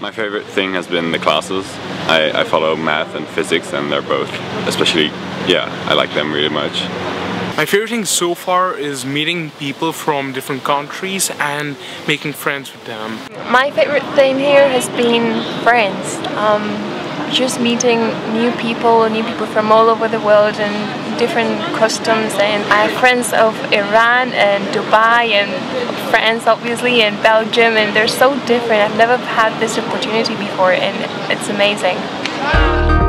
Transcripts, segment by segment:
My favorite thing has been the classes. I, I follow math and physics and they're both, especially, yeah, I like them really much. My favorite thing so far is meeting people from different countries and making friends with them. My favorite thing here has been friends. Um, just meeting new people, new people from all over the world and different customs and I have friends of Iran and Dubai and France obviously and Belgium and they're so different. I've never had this opportunity before and it's amazing.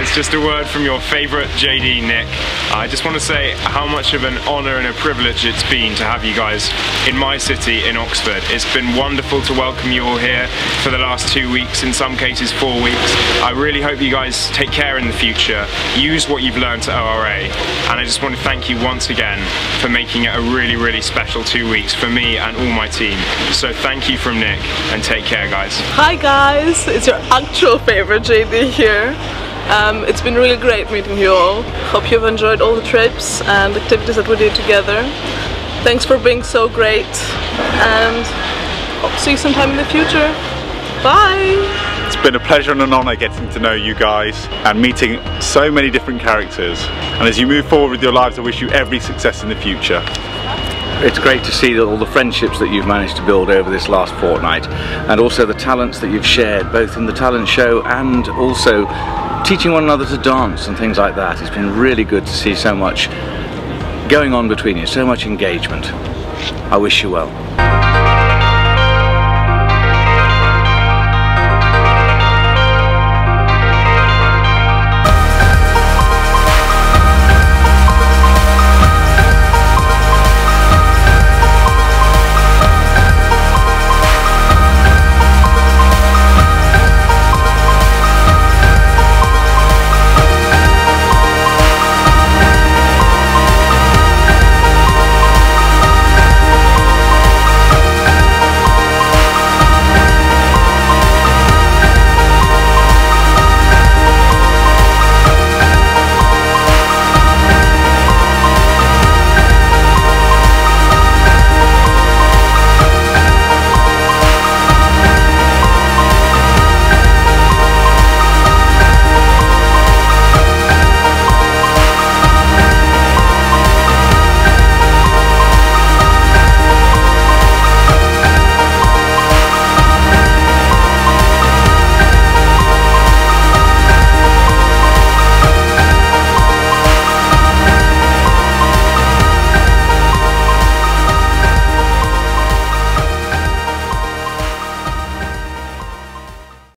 It's just a word from your favourite JD, Nick. I just want to say how much of an honour and a privilege it's been to have you guys in my city, in Oxford. It's been wonderful to welcome you all here for the last two weeks, in some cases four weeks. I really hope you guys take care in the future, use what you've learned at ORA, and I just want to thank you once again for making it a really, really special two weeks for me and all my team. So thank you from Nick, and take care guys. Hi guys, it's your actual favorite JD here. Um, it's been really great meeting you all. Hope you've enjoyed all the trips and activities that we did together. Thanks for being so great and hope to see you sometime in the future. Bye! It's been a pleasure and an honour getting to know you guys and meeting so many different characters. And as you move forward with your lives, I wish you every success in the future. It's great to see all the friendships that you've managed to build over this last fortnight and also the talents that you've shared both in the talent show and also teaching one another to dance and things like that. It's been really good to see so much going on between you, so much engagement. I wish you well.